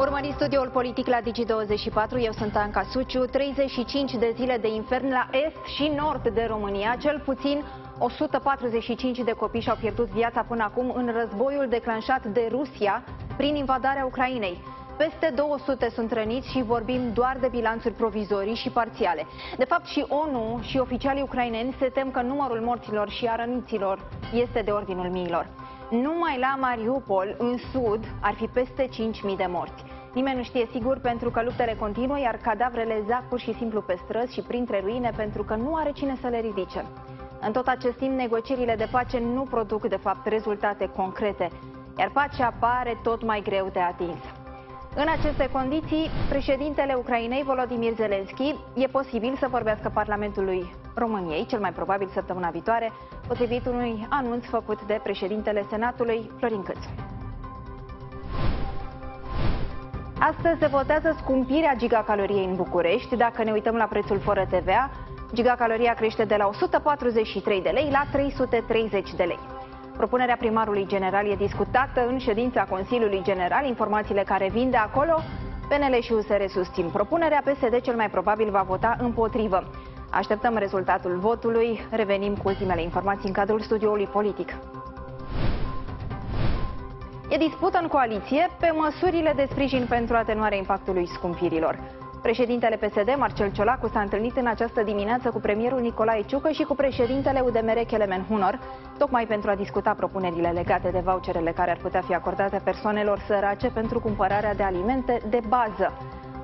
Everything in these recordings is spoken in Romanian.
Urmăriți studioul politic la Digi24, eu sunt Anca Suciu. 35 de zile de infern la est și nord de România, cel puțin 145 de copii și-au pierdut viața până acum în războiul declanșat de Rusia prin invadarea Ucrainei. Peste 200 sunt răniți și vorbim doar de bilanțuri provizorii și parțiale. De fapt, și ONU și oficialii ucraineni se tem că numărul morților și a răniților este de ordinul miilor. Numai la Mariupol, în sud, ar fi peste 5.000 de morți. Nimeni nu știe sigur pentru că luptele continuă, iar cadavrele zac pur și simplu pe străzi și printre ruine pentru că nu are cine să le ridice. În tot acest timp, negocierile de pace nu produc, de fapt, rezultate concrete, iar pacea pare tot mai greu de atins. În aceste condiții, președintele Ucrainei, Volodymyr Zelensky, e posibil să vorbească Parlamentului României, cel mai probabil săptămâna viitoare, potrivit unui anunț făcut de președintele Senatului, Florin Câțu. Astăzi se votează scumpirea gigacaloriei în București. Dacă ne uităm la prețul fără TVA, gigacaloria crește de la 143 de lei la 330 de lei. Propunerea primarului general e discutată în ședința Consiliului General. Informațiile care vin de acolo, PNL și USR susțin propunerea, PSD cel mai probabil va vota împotrivă. Așteptăm rezultatul votului, revenim cu ultimele informații în cadrul studioului politic. E dispută în coaliție pe măsurile de sprijin pentru atenuarea impactului scumpirilor. Președintele PSD, Marcel Ciolacu, s-a întâlnit în această dimineață cu premierul Nicolae Ciucă și cu președintele UDMR Kelemen Hunor, tocmai pentru a discuta propunerile legate de voucherele care ar putea fi acordate persoanelor sărace pentru cumpărarea de alimente de bază.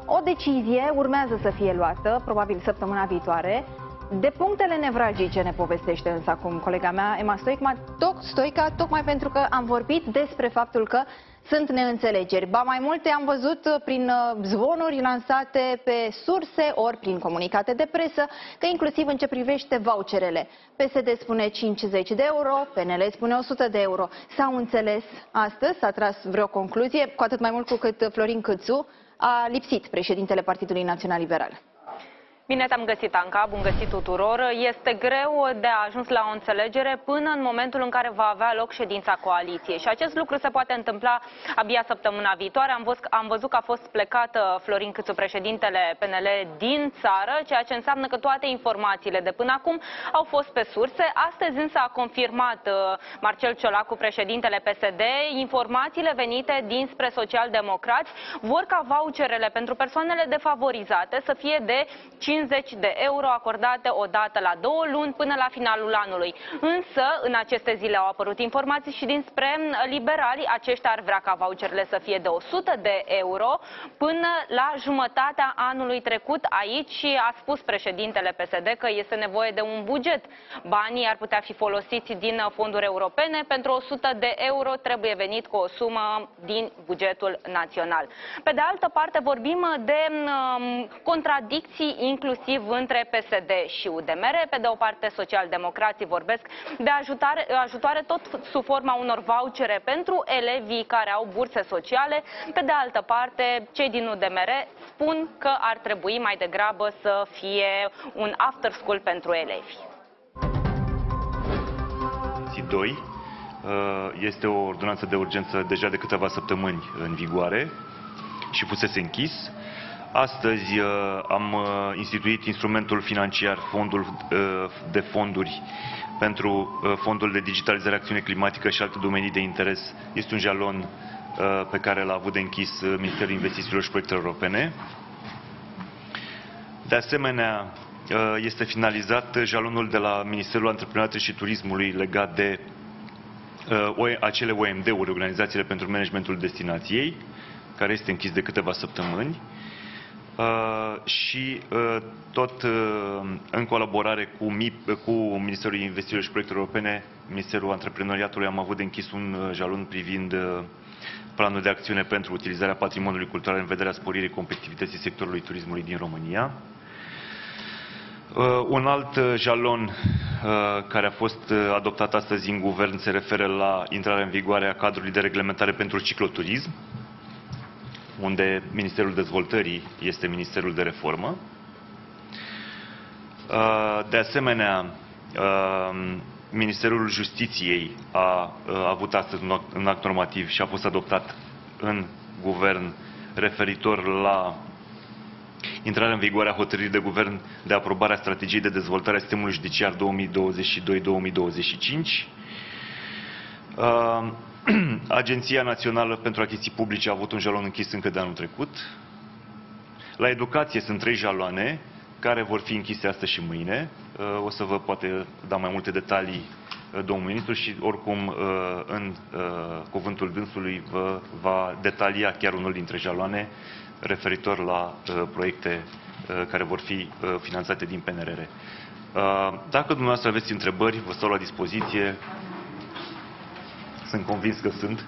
O decizie urmează să fie luată, probabil săptămâna viitoare, de punctele nevralgice ne povestește însă acum colega mea, Emma Stoica, toc, Stoica, tocmai pentru că am vorbit despre faptul că sunt neînțelegeri. Ba mai multe am văzut uh, prin uh, zvonuri lansate pe surse ori prin comunicate de presă că inclusiv în ce privește voucherele. PSD spune 50 de euro, PNL spune 100 de euro. S-au înțeles astăzi, s-a tras vreo concluzie, cu atât mai mult cu cât Florin Câțu a lipsit președintele Partidului Național Liberal. Bine te-am găsit, Anca, bun găsit tuturor. Este greu de a ajuns la o înțelegere până în momentul în care va avea loc ședința coaliției. Și acest lucru se poate întâmpla abia săptămâna viitoare. Am, văzut, am văzut că a fost plecat Florin Câțu, președintele PNL, din țară, ceea ce înseamnă că toate informațiile de până acum au fost pe surse. Astăzi însă a confirmat uh, Marcel Ciolacu, președintele PSD, informațiile venite dinspre socialdemocrați vor ca voucherele pentru persoanele defavorizate să fie de 5 50 de euro acordate odată la două luni până la finalul anului. Însă, în aceste zile au apărut informații și dinspre liberali. Aceștia ar vrea ca voucherele să fie de 100 de euro până la jumătatea anului trecut. Aici a spus președintele PSD că este nevoie de un buget. Banii ar putea fi folosiți din fonduri europene. Pentru 100 de euro trebuie venit cu o sumă din bugetul național. Pe de altă parte, vorbim de um, contradicții inclusiv inclusiv între PSD și UDMR. Pe de o parte, socialdemocrații vorbesc de ajutare, ajutoare tot sub forma unor vouchere pentru elevii care au burse sociale. Pe de altă parte, cei din UDMR spun că ar trebui mai degrabă să fie un after school pentru elevi. 2 uh, este o ordonanță de urgență deja de câteva săptămâni în vigoare și fusese închis. Astăzi uh, am uh, instituit instrumentul financiar, fondul uh, de fonduri pentru fondul de digitalizare, acțiune climatică și alte domenii de interes. Este un jalon pe care l-a avut de închis Ministerul Investițiilor și Proiectelor Europene. De asemenea, este finalizat jalonul de la Ministerul Antreprenoriatului și Turismului legat de acele OMD-uri, Organizațiile pentru Managementul Destinației, care este închis de câteva săptămâni. Uh, și uh, tot uh, în colaborare cu, MIP, cu Ministerul Investițiilor și Proiectelor Europene, Ministerul Antreprenoriatului, am avut de închis un jalon privind planul de acțiune pentru utilizarea patrimoniului cultural în vederea sporirii competitivității sectorului turismului din România. Un alt jalon care a fost adoptat astăzi în guvern se referă la intrarea în vigoare a cadrului de reglementare pentru cicloturism, unde Ministerul Dezvoltării este Ministerul de Reformă. Uh, de asemenea, uh, Ministerul Justiției a avut astăzi un act normativ și a fost adoptat în guvern referitor la intrarea în vigoare a hotărârii de guvern de aprobare a strategiei de dezvoltare a sistemului judiciar 2022-2025. Uh, Agenția Națională pentru Achiziții Publice a avut un jalon închis încă de anul trecut. La educație sunt trei jaloane care vor fi închise astăzi și mâine. Uh, o să vă poate da mai multe detalii uh, domnul ministru și oricum în cuvântul dânsului vă va detalia chiar unul dintre jaloane referitor la proiecte care vor fi finanțate din PNRR. Dacă dumneavoastră aveți întrebări, vă stau la dispoziție. Sunt convins că sunt.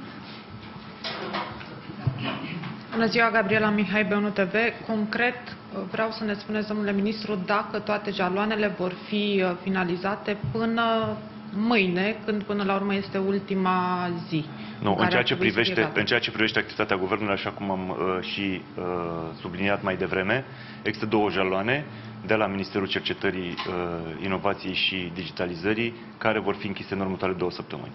Bună ziua, Gabriela Mihai, B1 TV. Concret, vreau să ne spuneți, domnule ministru, dacă toate jaloanele vor fi uh, finalizate până mâine, când până la urmă este ultima zi. Nu, în ceea, ce privește, în ceea ce privește activitatea Guvernului, așa cum am uh, și uh, subliniat mai devreme, există două jaloane de la Ministerul Cercetării, uh, Inovației și Digitalizării, care vor fi închise în următoarele două săptămâni.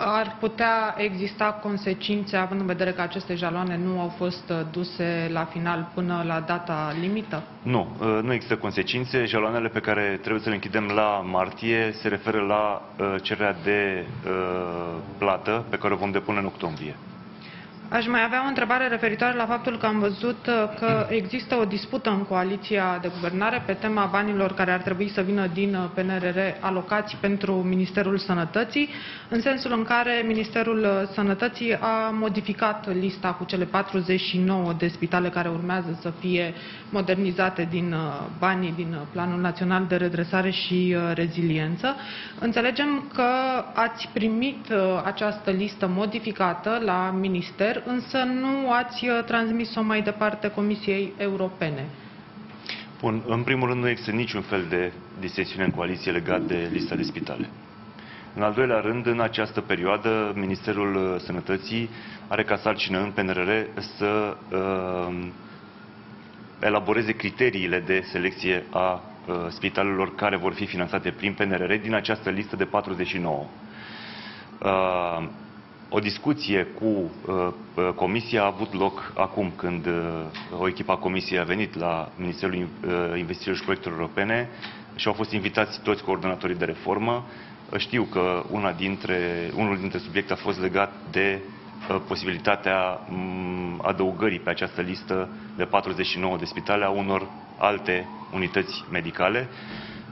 Ar putea exista consecințe, având în vedere că aceste jaloane nu au fost uh, duse la final până la data limită? Nu, uh, nu există consecințe. Jaloanele pe care trebuie să le închidem la martie se referă la uh, cererea de plată pe care o vom depune în octombrie. Aș mai avea o întrebare referitoare la faptul că am văzut uh, că există o dispută în coaliția de guvernare pe tema banilor care ar trebui să vină din uh, PNRR alocați pentru Ministerul Sănătății, în sensul în care Ministerul uh, Sănătății a modificat lista cu cele 49 de spitale care urmează să fie modernizate din banii din Planul Național de Redresare și Reziliență. Înțelegem că ați primit această listă modificată la Minister însă nu ați uh, transmis-o mai departe Comisiei Europene. Bun, în primul rând nu există niciun fel de disesiune în coaliție legat de lista de spitale. În al doilea rând, în această perioadă, Ministerul uh, Sănătății are ca sarcină în PNRR să uh, elaboreze criteriile de selecție a uh, spitalelor care vor fi finanțate prin PNRR din această listă de 49. Uh, o discuție cu uh, uh, Comisia a avut loc acum când uh, o echipă a Comisiei a venit la Ministerul uh, Investițiilor și Proiectelor Europene și au fost invitați toți coordonatorii de reformă. Știu că una dintre, unul dintre subiecte a fost legat de uh, posibilitatea um, adăugării pe această listă de 49 de spitale a unor alte unități medicale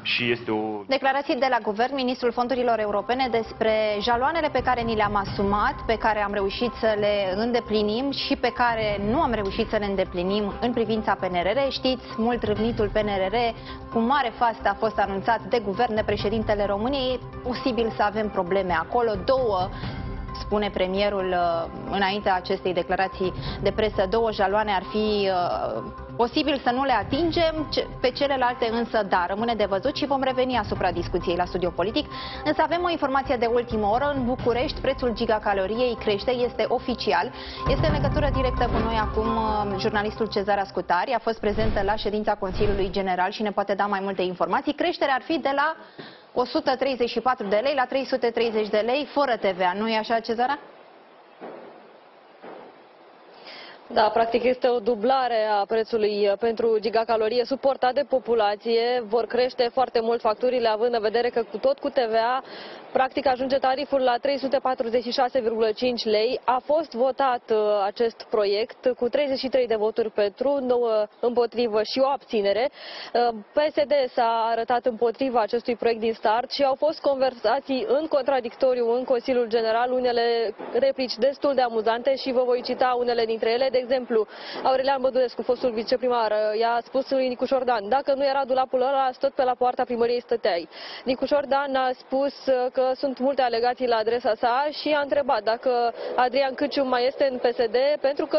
și este o... Declarații de la Guvern, Ministrul Fondurilor Europene despre jaloanele pe care ni le-am asumat, pe care am reușit să le îndeplinim și pe care nu am reușit să le îndeplinim în privința PNRR. Știți, mult râvnitul PNRR, cu mare fast a fost anunțat de Guvern, de președintele României, e posibil să avem probleme acolo. Două spune premierul uh, înaintea acestei declarații de presă, două jaloane ar fi uh, posibil să nu le atingem, pe celelalte însă da, rămâne de văzut și vom reveni asupra discuției la studio politic. Însă avem o informație de ultimă oră. În București, prețul gigacaloriei crește, este oficial. Este în legătură directă cu noi acum uh, jurnalistul Cezar Ascutari. A fost prezentă la ședința Consiliului General și ne poate da mai multe informații. Creșterea ar fi de la 134 de lei la 330 de lei fără TVA. Nu e așa, Cezara? Da, practic este o dublare a prețului pentru gigacalorie suportat de populație. Vor crește foarte mult facturile, având în vedere că cu tot cu TVA Practic ajunge tariful la 346,5 lei. A fost votat uh, acest proiect cu 33 de voturi pentru, 9 împotrivă și o abținere. Uh, PSD s-a arătat împotriva acestui proiect din start și au fost conversații în contradictoriu în Consiliul General, unele replici destul de amuzante și vă voi cita unele dintre ele. De exemplu, Aurelian Bădulescu, fostul viceprimar, uh, i-a spus lui Nicuș Șordan, dacă nu era dulapul ăla, tot pe la poarta primăriei stăteai. Nicuș Șordan a spus că sunt multe alegații la adresa sa și a întrebat dacă Adrian Câciu mai este în PSD, pentru că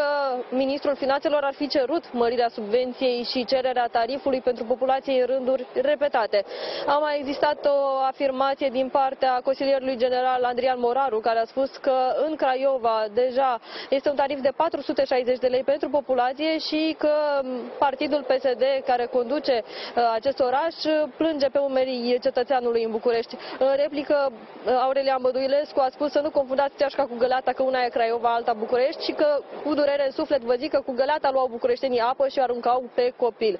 ministrul finanțelor ar fi cerut mărirea subvenției și cererea tarifului pentru populație în rânduri repetate. A mai existat o afirmație din partea consilierului general Adrian Moraru, care a spus că în Craiova deja este un tarif de 460 660 de lei pentru populație și că partidul PSD care conduce acest oraș plânge pe umerii cetățeanului în București. În replică, Aurelian Băduilescu a spus să nu confundați ceașca cu găleata, că una e Craiova, alta București și că cu durere în suflet vă zic că cu găleata luau bucureștenii apă și o aruncau pe copil.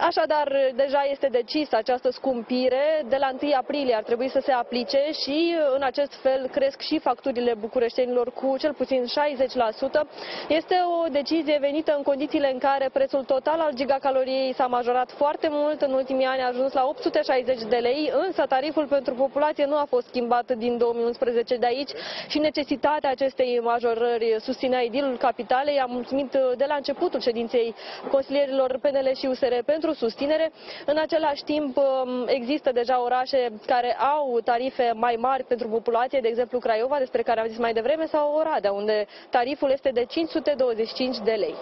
Așadar, deja este decisă această scumpire. De la 1 aprilie ar trebui să se aplice și în acest fel cresc și facturile bucureștenilor cu cel puțin 60%. Este o decizie venită în condițiile în care prețul total al gigacaloriei s-a majorat foarte mult. În ultimii ani a ajuns la 860 de lei, însă tariful pentru populație nu a fost schimbat din 2011 de aici și necesitatea acestei majorări susținea edilul capitalei. Am mulțumit de la începutul ședinței consilierilor PNL și USR pentru susținere. În același timp um, există deja orașe care au tarife mai mari pentru populație, de exemplu Craiova, despre care am zis mai devreme, sau Oradea, unde tariful este de 525 de lei.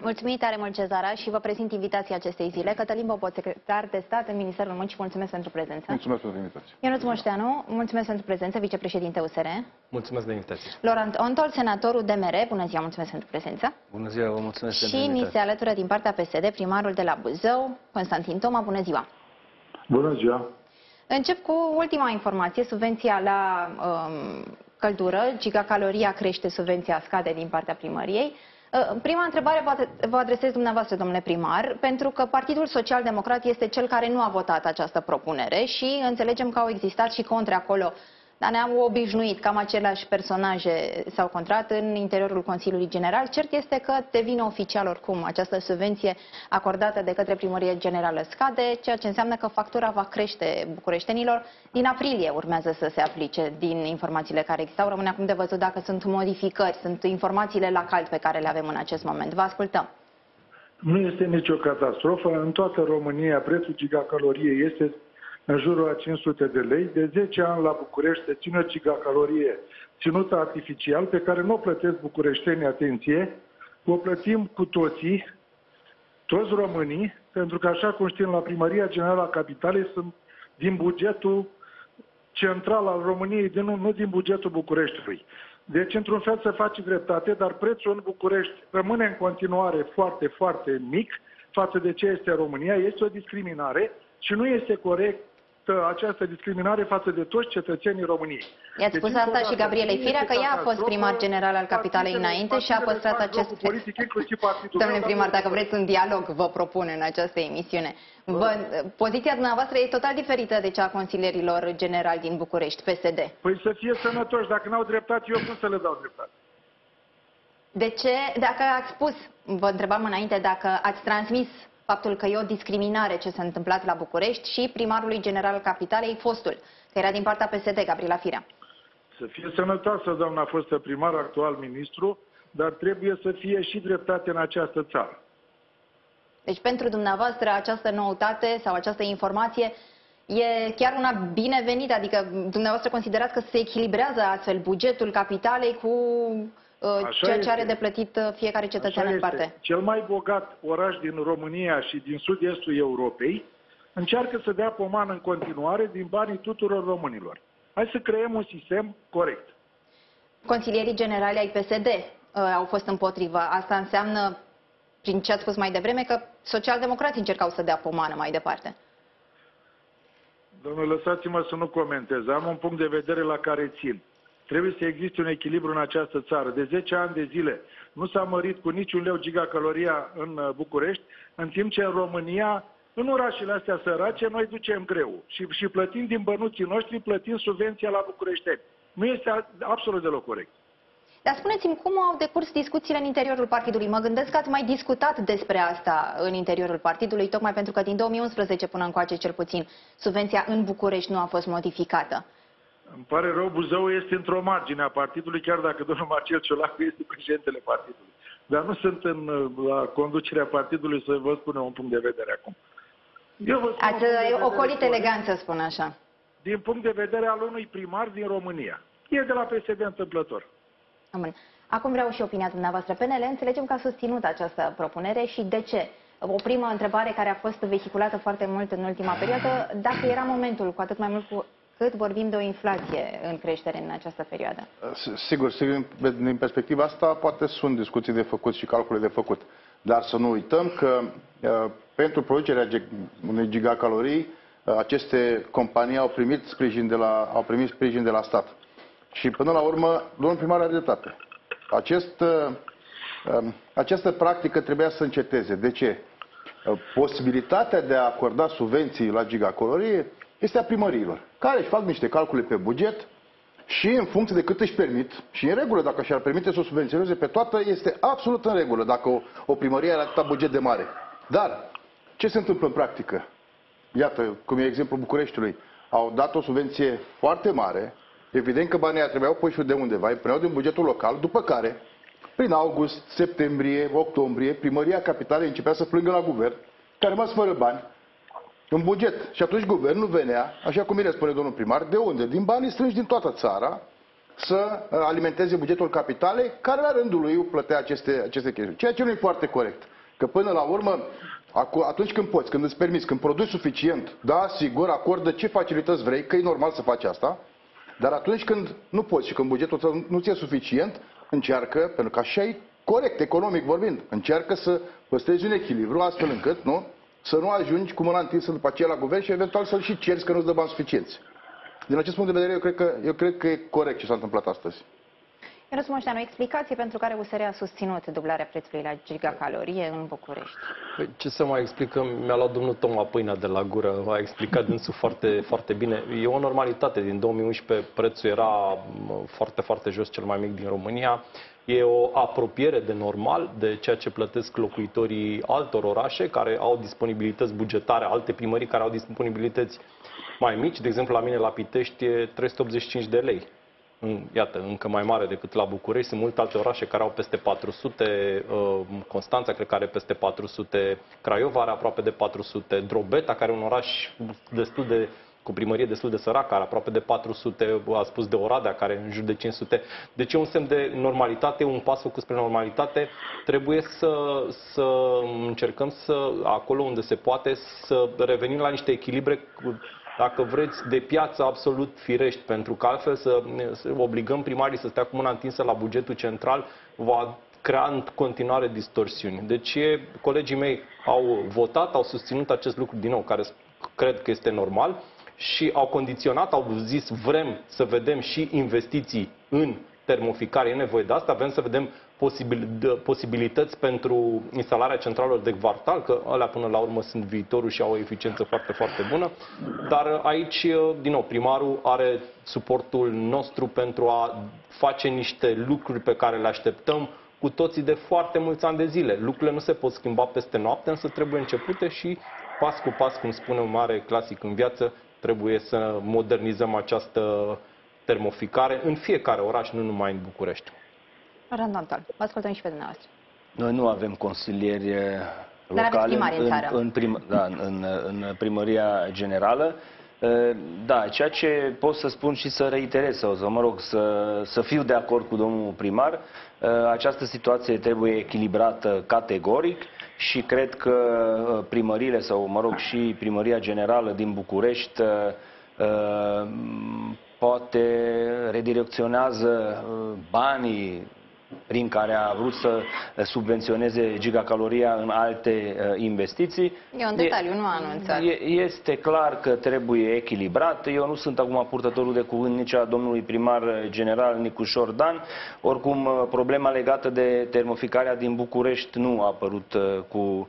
Mulțumim tare mult, Cezara, și vă prezint invitația acestei zile. Cătălin Popot, secretar de stat în Ministerul Muncii, mulțumesc pentru prezență. Mulțumesc pentru invitație. Ionuț Moșteanu, mulțumesc pentru prezență, vicepreședinte USR. Mulțumesc de invitație. Laurent Ontol, senatorul DMR, bună ziua, mulțumesc pentru prezență. Bună ziua, vă mulțumesc și pentru invitație. ni se alătură din partea PSD primarul de la Buzău, Constantin Toma, bună ziua. Bună ziua. Încep cu ultima informație, subvenția la um, căldură, gigacaloria crește, subvenția scade din partea primăriei. Uh, prima întrebare vă adresez dumneavoastră, domnule primar, pentru că Partidul Social Democrat este cel care nu a votat această propunere și înțelegem că au existat și contre acolo dar ne-am obișnuit, cam aceleași personaje s-au contrat în interiorul Consiliului General. Cert este că devine oficial oricum această subvenție acordată de către Primărie Generală scade, ceea ce înseamnă că factura va crește bucureștenilor. Din aprilie urmează să se aplice din informațiile care existau. Rămâne acum de văzut dacă sunt modificări, sunt informațiile la cald pe care le avem în acest moment. Vă ascultăm. Nu este nicio catastrofă. În toată România prețul gigacaloriei este în jurul a 500 de lei. De 10 ani la București se ține o gigacalorie ținută artificial pe care nu o plătesc bucureștenii, atenție, o plătim cu toții, toți românii, pentru că așa cum știm la Primăria Generală a Capitalei sunt din bugetul central al României, din, nu din bugetul Bucureștiului. Deci, într-un fel, se face dreptate, dar prețul în București rămâne în continuare foarte, foarte mic față de ce este România. Este o discriminare și nu este corect această discriminare față de toți cetățenii României. I-ați deci, spus asta și Gabrielei Firea, că ea a fost primar general al Capitalei înainte și a păstrat acest... Politic, inclusiv partidul Domnule primar, dacă vreți un dialog, vă propun în această emisiune. Vă, poziția dumneavoastră e total diferită de cea a consilierilor generali din București, PSD. Păi să fie sănătoși. Dacă n-au dreptate, eu cum să le dau dreptate? De ce, dacă ați spus, vă întrebam înainte, dacă ați transmis faptul că e o discriminare ce s-a întâmplat la București și primarului general Capitalei, fostul, că era din partea PSD, Gabriela Firea. Să fie sănătoasă, doamna fostă primar, actual ministru, dar trebuie să fie și dreptate în această țară. Deci pentru dumneavoastră această noutate sau această informație e chiar una binevenită, adică dumneavoastră considerați că se echilibrează astfel bugetul capitalei cu Uh, Așa ceea ce are de plătit uh, fiecare cetățean în parte. Cel mai bogat oraș din România și din sud-estul Europei încearcă să dea pomană în continuare din banii tuturor românilor. Hai să creăm un sistem corect. Consilierii generali ai PSD uh, au fost împotrivă. Asta înseamnă, prin ce ați spus mai devreme, că socialdemocrații încercau să dea pomană mai departe. Domnule, lăsați-mă să nu comentez. Am un punct de vedere la care țin. Trebuie să existe un echilibru în această țară. De 10 ani de zile nu s-a mărit cu niciun leu gigacaloria în uh, București, în timp ce în România, în orașele astea sărace, noi ducem greu și, și plătim din bănuții noștri, plătim subvenția la București. Nu este absolut deloc corect. Dar spuneți-mi, cum au decurs discuțiile în interiorul partidului? Mă gândesc că ați mai discutat despre asta în interiorul partidului, tocmai pentru că din 2011 până încoace cel puțin, subvenția în București nu a fost modificată. Îmi pare rău, Buzău este într-o margine a partidului, chiar dacă domnul Marcel Ciolacu este președintele partidului. Dar nu sunt în la conducerea partidului să vă spun un punct de vedere acum. Eu vă spun Ați ocolit eleganță, spun așa. Din punct de vedere al unui primar din România. E de la PSD întâmplător. Amen. Acum vreau și opinia dumneavoastră. PNL, înțelegem că a susținut această propunere și de ce? O primă întrebare care a fost vehiculată foarte mult în ultima perioadă, dacă era momentul, cu atât mai mult cu cât vorbim de o inflație în creștere în această perioadă? Sigur, sigur, din perspectiva asta poate sunt discuții de făcut și calcule de făcut. Dar să nu uităm că uh, pentru producerea unei gigacalorii, uh, aceste companii au primit sprijin de la, au primit sprijin de la stat. Și până la urmă, domnul primar are dreptate. Acest, uh, um, această practică trebuia să înceteze. De ce? Posibilitatea de a acorda subvenții la gigacalorie este a primăriilor, care își fac niște calcule pe buget și în funcție de cât își permit, și în regulă dacă și-ar permite să o subvenționeze pe toată, este absolut în regulă dacă o, o primărie are atâta buget de mare. Dar, ce se întâmplă în practică? Iată, cum e exemplul Bucureștiului. Au dat o subvenție foarte mare, evident că banii trebuiau puși de undeva, îi puneau din bugetul local, după care, prin august, septembrie, octombrie, primăria capitalei începea să plângă la guvern, care a rămas fără bani, în buget. Și atunci guvernul venea, așa cum bine spune domnul primar, de unde? Din banii strânși din toată țara, să uh, alimenteze bugetul capitalei, care la rândul lui plătea aceste, aceste chestiuni. Ceea ce nu e foarte corect. Că până la urmă, atunci când poți, când îți permiți, când produci suficient, da, sigur, acordă ce facilități vrei, că e normal să faci asta, dar atunci când nu poți și când bugetul nu ți e suficient, încearcă, pentru că așa e corect, economic vorbind, încearcă să păstrezi un echilibru astfel încât, nu, să nu ajungi cu mâna întinsă după aceea la guvern și eventual să-l și ceri că nu-ți dă bani suficienți. Din acest punct de vedere, eu cred că, eu cred că e corect ce s-a întâmplat astăzi. Ionuț Moșteanu, explicație pentru care USR a susținut dublarea prețului la gigacalorie în București. Păi, ce să mai explicăm? Mi-a luat domnul Toma pâinea de la gură, a explicat dânsul foarte, foarte bine. E o normalitate. Din 2011 prețul era foarte, foarte jos, cel mai mic din România. E o apropiere de normal de ceea ce plătesc locuitorii altor orașe care au disponibilități bugetare, alte primării care au disponibilități mai mici. De exemplu, la mine la Pitești e 385 de lei. Iată, încă mai mare decât la București. Sunt multe alte orașe care au peste 400, uh, Constanța cred că are peste 400, Craiova are aproape de 400, Drobeta, care e un oraș destul de cu primărie destul de săracă, are aproape de 400, a spus de Oradea, care în jur de 500. Deci e un semn de normalitate, un pas făcut spre normalitate. Trebuie să, să încercăm să, acolo unde se poate, să revenim la niște echilibre dacă vreți, de piață absolut firești, pentru că altfel să, să obligăm primarii să stea cu mâna întinsă la bugetul central va crea în continuare distorsiuni. Deci colegii mei au votat, au susținut acest lucru din nou, care cred că este normal și au condiționat, au zis vrem să vedem și investiții în termoficare, e nevoie de asta, vrem să vedem posibil, posibilități pentru instalarea centralelor de quartal, că alea până la urmă sunt viitorul și au o eficiență foarte, foarte bună. Dar aici, din nou, primarul are suportul nostru pentru a face niște lucruri pe care le așteptăm cu toții de foarte mulți ani de zile. Lucrurile nu se pot schimba peste noapte, însă trebuie începute și pas cu pas, cum spune un mare clasic în viață, trebuie să modernizăm această termoficare în fiecare oraș, nu numai în București. Randantal, vă ascultăm și pe dumneavoastră. Noi nu avem consilieri eh, locale în, în, în, prim, da, în, în primăria generală. Eh, da, ceea ce pot să spun și să reiterez sau să mă rog să, să fiu de acord cu domnul primar, eh, această situație trebuie echilibrată categoric și cred că uh, primările sau, mă rog, și primăria generală din București uh, uh, poate redirecționează banii prin care a vrut să subvenționeze gigacaloria în alte uh, investiții. E un detaliu, e, nu a anunțat. Este clar că trebuie echilibrat. Eu nu sunt acum purtătorul de cuvânt nici a domnului primar general Nicușor Dan. Oricum, uh, problema legată de termoficarea din București nu a apărut uh, cu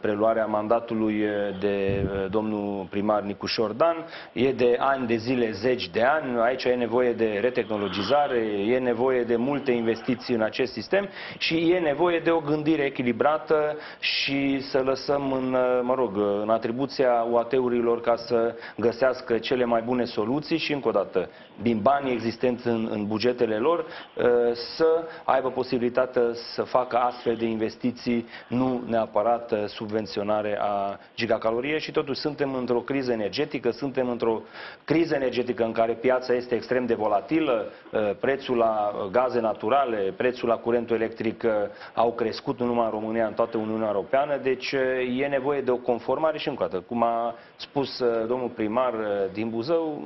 preluarea mandatului de domnul primar Nicușor Dan. E de ani de zile, zeci de ani. Aici e nevoie de retehnologizare, e nevoie de multe investiții în acest sistem și e nevoie de o gândire echilibrată și să lăsăm în, mă rog, în atribuția UAT-urilor ca să găsească cele mai bune soluții și încă o dată din banii existenți în, în bugetele lor ă, să aibă posibilitatea să facă astfel de investiții, nu neapărat subvenționare a gigacalorie și totuși suntem într-o criză energetică, suntem într-o criză energetică în care piața este extrem de volatilă, ă, prețul la gaze naturale, prețul la curentul electric ă, au crescut nu numai în România, în toată Uniunea Europeană, deci e nevoie de o conformare și încă o dată, cum a spus domnul primar din Buzău,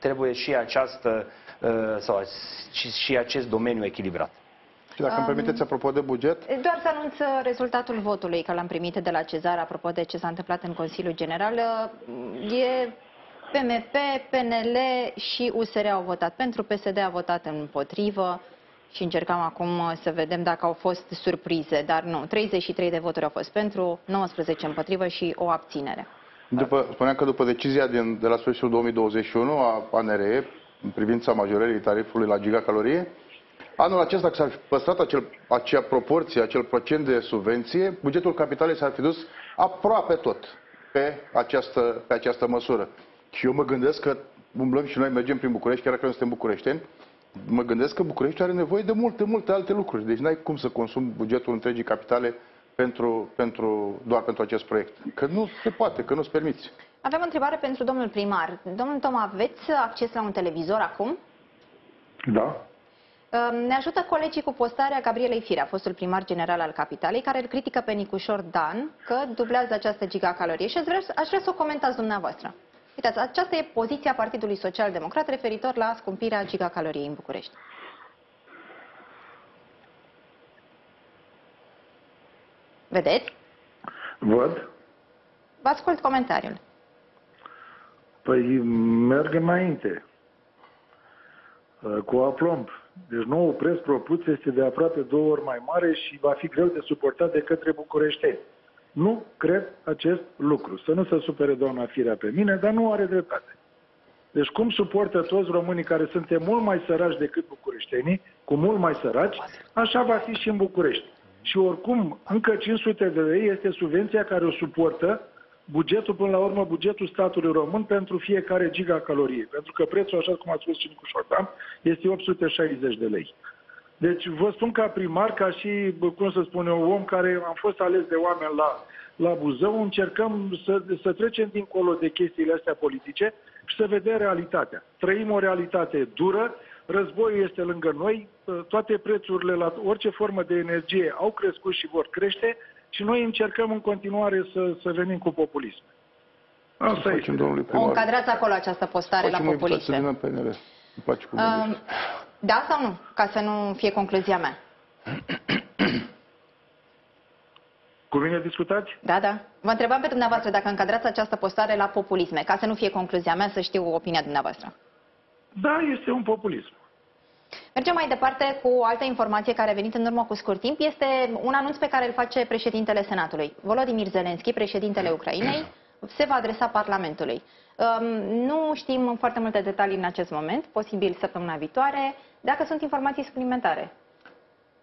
trebuie și această uh, sau și, și acest domeniu echilibrat. Și dacă um, îmi permiteți, apropo de buget... Doar să anunț rezultatul votului, că l-am primit de la Cezar, apropo de ce s-a întâmplat în Consiliul General. E PMP, PNL și USR au votat pentru, PSD a votat împotrivă și încercam acum să vedem dacă au fost surprize, dar nu. 33 de voturi au fost pentru, 19 împotrivă și o abținere. După, spuneam că după decizia din, de la sfârșitul 2021 a ANRE în privința majorării tarifului la gigacalorie, anul acesta, dacă s-ar fi păstrat acel, acea proporție, acel procent de subvenție, bugetul capitalei s-ar fi dus aproape tot pe această, pe această măsură. Și eu mă gândesc că umblăm și noi mergem prin București, chiar dacă nu suntem bucureșteni, mă gândesc că București are nevoie de multe, multe alte lucruri. Deci n-ai cum să consumi bugetul întregii capitale pentru, pentru, doar pentru acest proiect. Că nu se poate, că nu-ți permiți. Avem o întrebare pentru domnul primar. Domnul Tom, aveți acces la un televizor acum? Da. Ne ajută colegii cu postarea Gabrielei Firea, fostul primar general al Capitalei, care îl critică pe Nicușor Dan că dublează această gigacalorie și aș vrea, aș vrea să o comentați dumneavoastră. Uitați, aceasta e poziția Partidului Social Democrat referitor la scumpirea gigacaloriei în București. Vedeți? Văd. Vă ascult comentariul. Păi merg înainte. Cu aplomb. Deci nou preț propus este de aproape două ori mai mare și va fi greu de suportat de către bucureșteni. Nu cred acest lucru. Să nu se supere doamna Firea pe mine, dar nu are dreptate. Deci cum suportă toți românii care suntem mult mai săraci decât bucureștenii, cu mult mai săraci, așa va fi și în București. Și oricum, încă 500 de lei este subvenția care o suportă bugetul, până la urmă, bugetul statului român pentru fiecare gigacalorie. Pentru că prețul, așa cum a spus și Nicușor Dan, este 860 de lei. Deci vă spun ca primar, ca și, cum să spun eu, om care am fost ales de oameni la, la Buzău, încercăm să, să trecem dincolo de chestiile astea politice și să vedem realitatea. Trăim o realitate dură, războiul este lângă noi, toate prețurile la orice formă de energie au crescut și vor crește și noi încercăm în continuare să, să venim cu populism. Asta e. O încadrați acolo această postare facem la populism. Facem PNL. Îmi place cum uh, Da sau nu? Ca să nu fie concluzia mea. Cu mine discutați? Da, da. Vă întrebam pe dumneavoastră dacă încadrați această postare la populisme, ca să nu fie concluzia mea, să știu opinia dumneavoastră. Da, este un populism. Mergem mai departe cu o altă informație care a venit în urmă cu scurt timp. Este un anunț pe care îl face președintele Senatului. Volodymyr Zelensky, președintele Ucrainei, se va adresa Parlamentului. Um, nu știm foarte multe detalii în acest moment, posibil săptămâna viitoare, dacă sunt informații suplimentare.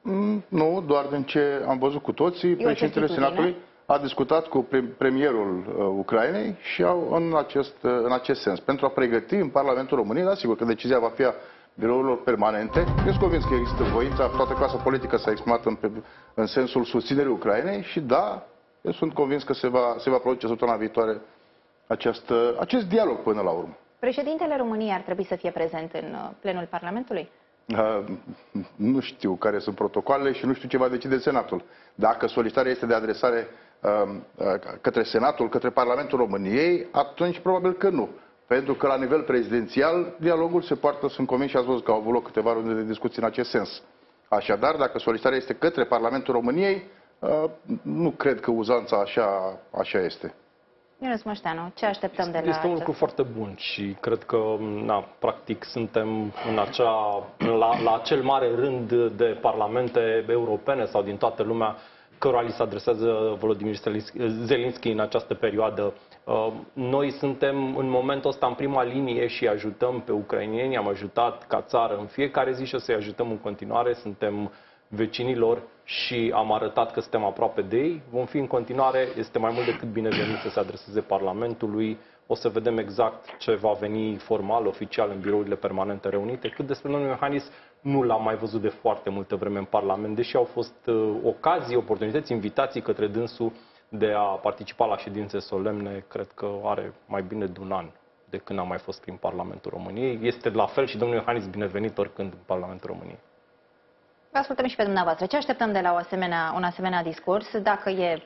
Mm, nu, doar din ce am văzut cu toții, președintele Senatului a discutat cu premierul uh, Ucrainei și au în acest, uh, în acest sens, pentru a pregăti în Parlamentul României, da, sigur că decizia va fi a birourilor permanente. Eu sunt convins că există voința, toată clasa politică s-a exprimat în, în sensul susținerii Ucrainei și da, eu sunt convins că se va, se va produce săptămâna viitoare acest, acest dialog până la urmă. Președintele României ar trebui să fie prezent în uh, plenul Parlamentului? Uh, nu știu care sunt protocoalele și nu știu ce va decide Senatul. Dacă solicitarea este de adresare uh, către Senatul, către Parlamentul României, atunci probabil că nu. Pentru că la nivel prezidențial dialogul se poartă, sunt convins și ați văzut că au avut loc câteva runde de discuții în acest sens. Așadar, dacă solicitarea este către Parlamentul României, uh, nu cred că uzanța așa, așa este. Ionuț Mășteanu, ce așteptăm de la Este un lucru foarte bun și cred că, na, practic, suntem în acea, la, la acel mare rând de parlamente europene sau din toată lumea cărora li se adresează Volodymyr Zelensky în această perioadă. Uh, noi suntem în momentul ăsta în prima linie și ajutăm pe ucrainieni, am ajutat ca țară în fiecare zi și o să-i ajutăm în continuare. Suntem vecinilor și am arătat că suntem aproape de ei. Vom fi în continuare, este mai mult decât binevenit să se adreseze Parlamentului. O să vedem exact ce va veni formal, oficial, în birourile permanente reunite. Cât despre domnul Iohannis, nu l-am mai văzut de foarte multă vreme în Parlament, deși au fost uh, ocazii, oportunități, invitații către dânsul de a participa la ședințe solemne, cred că are mai bine de un an de când am mai fost prin Parlamentul României. Este la fel și domnul Iohannis binevenit oricând în Parlamentul României. Vă ascultăm și pe dumneavoastră. Ce așteptăm de la o asemenea, un asemenea discurs? Dacă e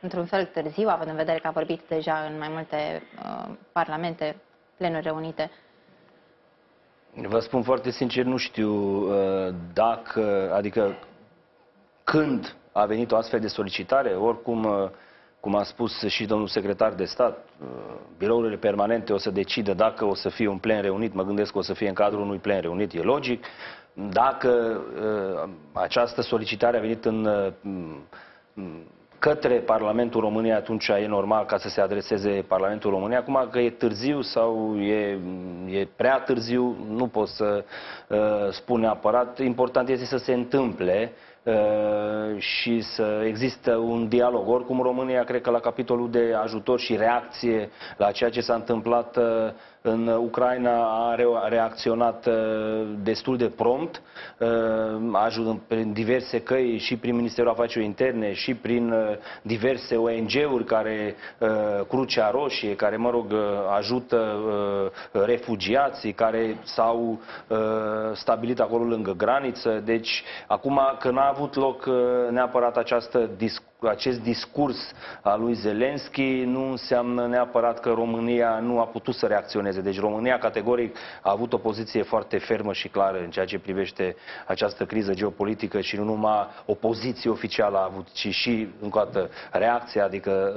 într-un fel târziu, având în vedere că a vorbit deja în mai multe uh, parlamente, plenuri reunite, Vă spun foarte sincer, nu știu uh, dacă, adică când a venit o astfel de solicitare, oricum, uh, cum a spus și domnul secretar de stat, uh, birourile permanente o să decidă dacă o să fie un plen reunit, mă gândesc că o să fie în cadrul unui plen reunit, e logic. Dacă această solicitare a venit în către Parlamentul României, atunci e normal ca să se adreseze Parlamentul României. Acum că e târziu sau e, e prea târziu, nu pot să uh, spun neapărat. Important este să se întâmple uh, și să există un dialog. Oricum, România, cred că la capitolul de ajutor și reacție la ceea ce s-a întâmplat uh, în Ucraina a reacționat uh, destul de prompt, uh, ajutând prin diverse căi și prin Ministerul Afacerilor Interne și prin uh, diverse ONG-uri care Crucea Roșie, care, mă rog, ajută refugiații care s-au stabilit acolo lângă graniță. Deci, acum că n-a avut loc neapărat această discuție acest discurs al lui Zelensky nu înseamnă neapărat că România nu a putut să reacționeze. Deci România categoric a avut o poziție foarte fermă și clară în ceea ce privește această criză geopolitică și nu numai o poziție oficială a avut, ci și, încă o dată, reacția, adică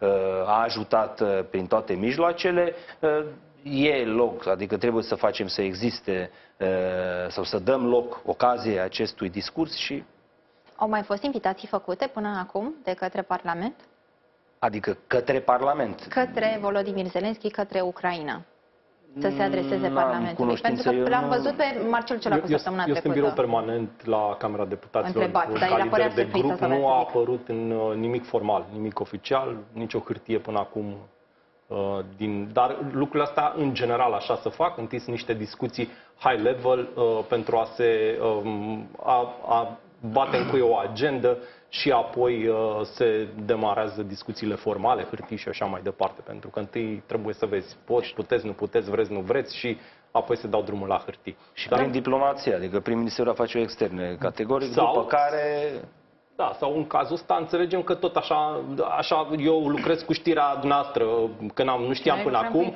uh, uh, a ajutat uh, prin toate mijloacele. E loc, adică trebuie să facem să existe sau să dăm loc ocaziei acestui discurs și au mai fost invitații făcute până acum de către Parlament? Adică către Parlament? Către Volodymyr Zelensky, către Ucraina să se adreseze Parlamentului. Pentru că l-am văzut pe Marcel Ciolacu săptămâna trecută. Este în birou permanent la Camera Deputaților. Întrebat, dar el apărea de grup nu a apărut în uh, nimic formal, nimic oficial, nicio hârtie până acum. Uh, din, dar lucrurile astea, în general, așa să fac, întins niște discuții high level uh, pentru a se um, a, a bate în cui o agendă și apoi uh, se demarează discuțiile formale, hârtii și așa mai departe. Pentru că întâi trebuie să vezi, poți, puteți, nu puteți, vreți, nu vreți și apoi se dau drumul la hârtii. Și Dar... prin diplomație, adică prin Ministerul Afacerilor Externe, categoric, sau, după care... Da, sau în cazul ăsta înțelegem că tot așa, așa eu lucrez cu știrea noastră, că n-am, nu știam până acum.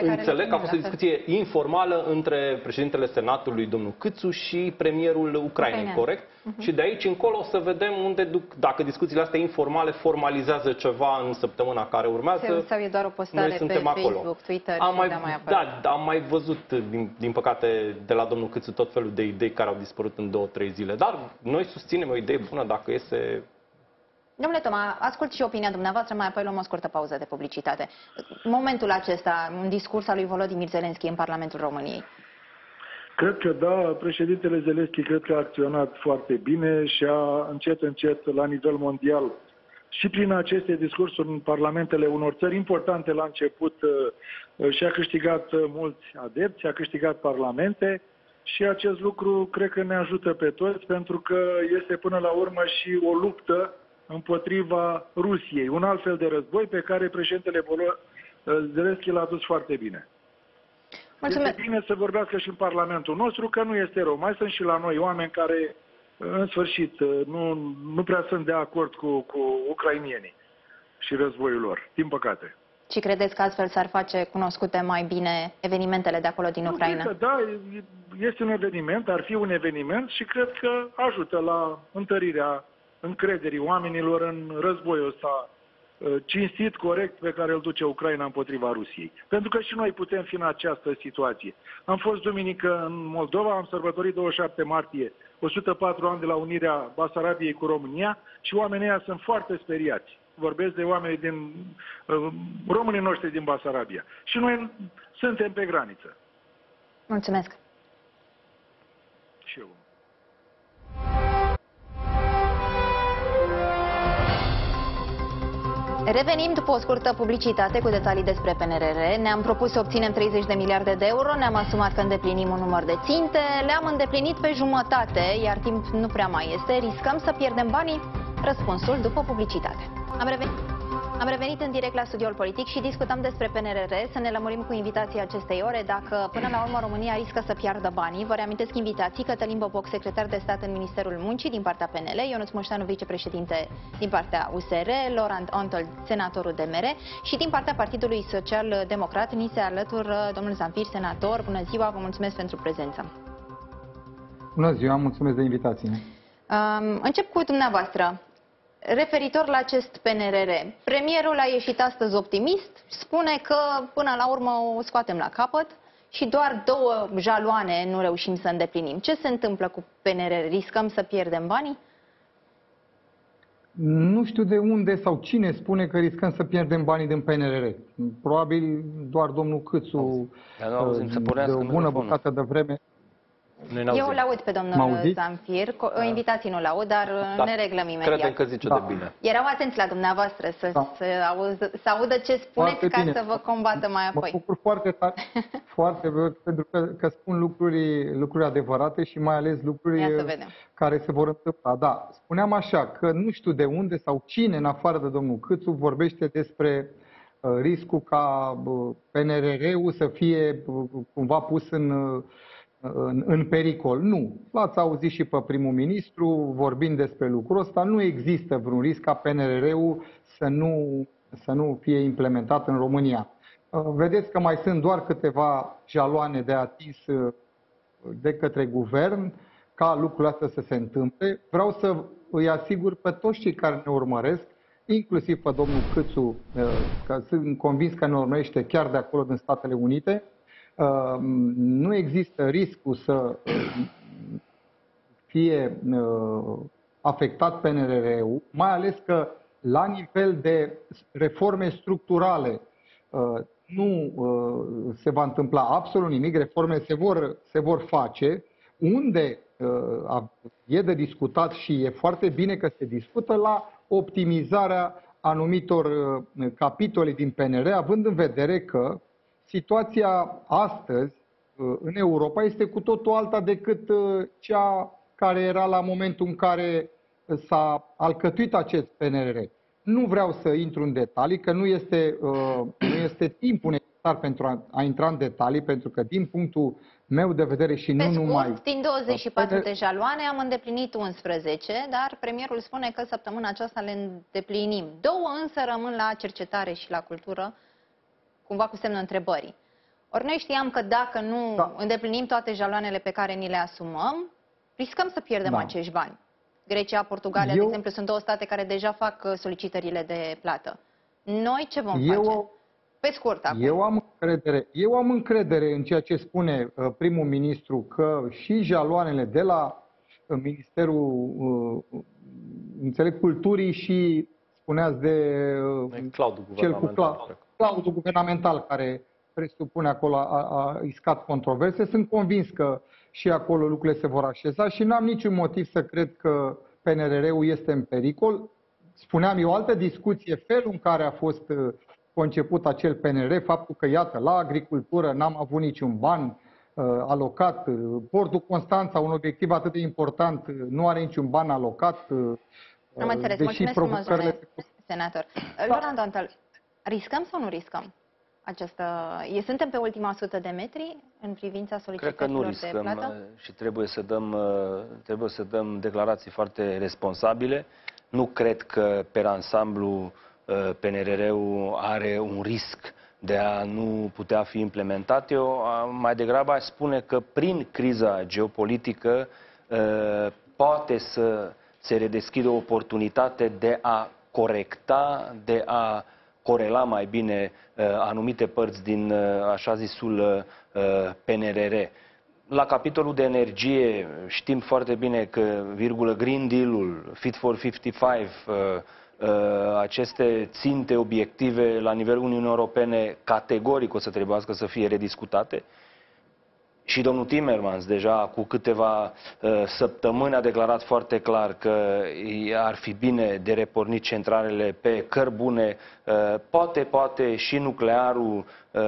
Înțeleg că a fost o discuție informală între președintele Senatului, domnul Câțu, și premierul Ucrainei, corect? Uh-huh. Și de aici încolo o să vedem unde duc, dacă discuțiile astea informale formalizează ceva în săptămâna care urmează. Sau e doar o postare Noi pe acolo. Facebook, Twitter am mai, mai Da, am mai văzut, din, din păcate, de la domnul Câțu tot felul de idei care au dispărut în două, trei zile. Dar noi susținem o idee bună dacă iese Domnule Toma, ascult și opinia dumneavoastră, mai apoi luăm o scurtă pauză de publicitate. Momentul acesta, un discurs al lui Volodymyr Zelensky în Parlamentul României. Cred că da, președintele Zelensky cred că a acționat foarte bine și a încet, încet, la nivel mondial, și prin aceste discursuri în parlamentele unor țări importante la început uh, și-a câștigat mulți adepți, a câștigat parlamente și acest lucru cred că ne ajută pe toți pentru că este până la urmă și o luptă împotriva Rusiei, un alt fel de război pe care președintele Zelensky l-a dus foarte bine. Mulțumesc. Este bine să vorbească și în Parlamentul nostru, că nu este rău. Mai sunt și la noi oameni care, în sfârșit, nu, nu prea sunt de acord cu, cu ucrainienii și războiul lor, din păcate. Și credeți că astfel s-ar face cunoscute mai bine evenimentele de acolo din Ucraina? Că, da, este un eveniment, ar fi un eveniment și cred că ajută la întărirea încrederii oamenilor în războiul ăsta Uh, cinstit, corect, pe care îl duce Ucraina împotriva Rusiei. Pentru că și noi putem fi în această situație. Am fost duminică în Moldova, am sărbătorit 27 martie 104 ani de la unirea Basarabiei cu România și oamenii ăia sunt foarte speriați. Vorbesc de oameni din uh, românii noștri din Basarabia. Și noi suntem pe graniță. Mulțumesc. Și eu. Revenim după o scurtă publicitate cu detalii despre PNRR. Ne-am propus să obținem 30 de miliarde de euro, ne-am asumat că îndeplinim un număr de ținte, le-am îndeplinit pe jumătate, iar timp nu prea mai este. Riscăm să pierdem banii? Răspunsul după publicitate. Am revenit. Am revenit în direct la studioul politic și discutăm despre PNRR, să ne lămurim cu invitații acestei ore dacă până la urmă România riscă să piardă banii. Vă reamintesc invitații Cătălin Boboc, secretar de stat în Ministerul Muncii din partea PNL, Ionuț Moșteanu, vicepreședinte din partea USR, Laurent Ontol, senatorul DMR și din partea Partidului Social Democrat ni se alătură domnul Zamfir, senator. Bună ziua, vă mulțumesc pentru prezență. Bună ziua, mulțumesc de invitație. Um, încep cu dumneavoastră. Referitor la acest PNRR, premierul a ieșit astăzi optimist, spune că până la urmă o scoatem la capăt și doar două jaloane nu reușim să îndeplinim. Ce se întâmplă cu PNRR? Riscăm să pierdem banii? Nu știu de unde sau cine spune că riscăm să pierdem banii din PNRR. Probabil doar domnul Câțu, de o bună bucată de vreme, Noi Eu îl aud pe domnul Zamfir, da. invitații nu-l aud, dar da. ne reglăm imediat. Credem că zice Da. de bine. Erau atenți la dumneavoastră să, Da. să, auz, să audă ce spuneți Foarte ca bine. să vă combată mai Mă apoi. bucur foarte tare, foarte, pentru că, că spun lucruri, lucruri adevărate și mai ales lucruri Ia să vedem. care se vor întâmpla. Da, spuneam așa că nu știu de unde sau cine, în afară de domnul Câțu, vorbește despre uh, riscul ca uh, PNRR-ul să fie uh, cumva pus în, uh, în, în pericol. Nu. L-ați auzit și pe primul ministru vorbind despre lucrul ăsta. Nu există vreun risc ca PNRR-ul să nu, să nu fie implementat în România. Uh, Vedeți că mai sunt doar câteva jaloane de atins uh, de către guvern ca lucrul ăsta să se întâmple. Vreau să îi asigur pe toți cei care ne urmăresc, inclusiv pe domnul Câțu, uh, că sunt convins că ne urmărește chiar de acolo din Statele Unite, uh, nu există riscul să uh, fie uh, afectat PNRR-ul, mai ales că la nivel de reforme structurale uh, nu uh, se va întâmpla absolut nimic, reformele se vor, se vor face, unde uh, a- e de discutat și e foarte bine că se discută la optimizarea anumitor uh, capitole din PNR, având în vedere că situația astăzi uh, în Europa este cu totul alta decât uh, cea care era la momentul în care s-a alcătuit acest PNR. Nu vreau să intru în detalii, că nu este, uh, nu este timpul necesar pentru a, a intra în detalii, pentru că din punctul meu de vedere și Pe nu scurt, numai... din 24 PNR de jaloane am îndeplinit 11, dar premierul spune că săptămâna aceasta le îndeplinim. Două însă rămân la cercetare și la cultură, cumva cu semnul întrebării. Ori noi știam că dacă nu Da. îndeplinim toate jaloanele pe care ni le asumăm, riscăm să pierdem Da. acești bani. Grecia, Portugalia, de Eu- exemplu, sunt două state care deja fac uh, solicitările de plată. Noi ce vom Eu- face? Pe scurt, acum. Eu am încredere, eu am încredere în ceea ce spune uh, primul ministru că și jaloanele de la uh, Ministerul uh, înțeleg culturii și spuneați de uh, Cloudul cel cu guvernamental. cloud, cred. cloudul guvernamental care presupune acolo a, a iscat controverse. Sunt convins că și acolo lucrurile se vor așeza și n-am niciun motiv să cred că PNRR-ul este în pericol. Spuneam, e o altă discuție, felul în care a fost uh, conceput acel PNR, faptul că, iată, la agricultură n-am avut niciun ban uh, alocat, uh, portul Constanța, un obiectiv atât de important, uh, nu are niciun ban alocat. uh, Am înțeles. deși Mulțumesc frumos, provocările domnule senator. Laurent Dontel, riscăm sau nu riscăm? Această... e- Suntem pe ultima 100 de metri în privința Cred că solicitărilor nu de riscăm plată? uh, și trebuie să dăm, uh, trebuie să dăm declarații foarte responsabile. Nu cred că pe ansamblu uh, PNRR-ul are un risc de a nu putea fi implementat. Eu uh, mai degrabă aș spune că prin criza geopolitică uh, poate să se redeschidă o oportunitate de a corecta, de a corela mai bine uh, anumite părți din uh, așa zisul uh, PNRR. La capitolul de energie știm foarte bine că, virgulă, Green Deal-ul, Fit for 55, uh, uh, aceste ținte obiective la nivelul Uniunii Europene categoric o să trebuiască să fie rediscutate. Și domnul Timmermans deja cu câteva uh, săptămâni a declarat foarte clar că i- ar fi bine de repornit centralele pe cărbune. Uh, poate, poate și nuclearul uh,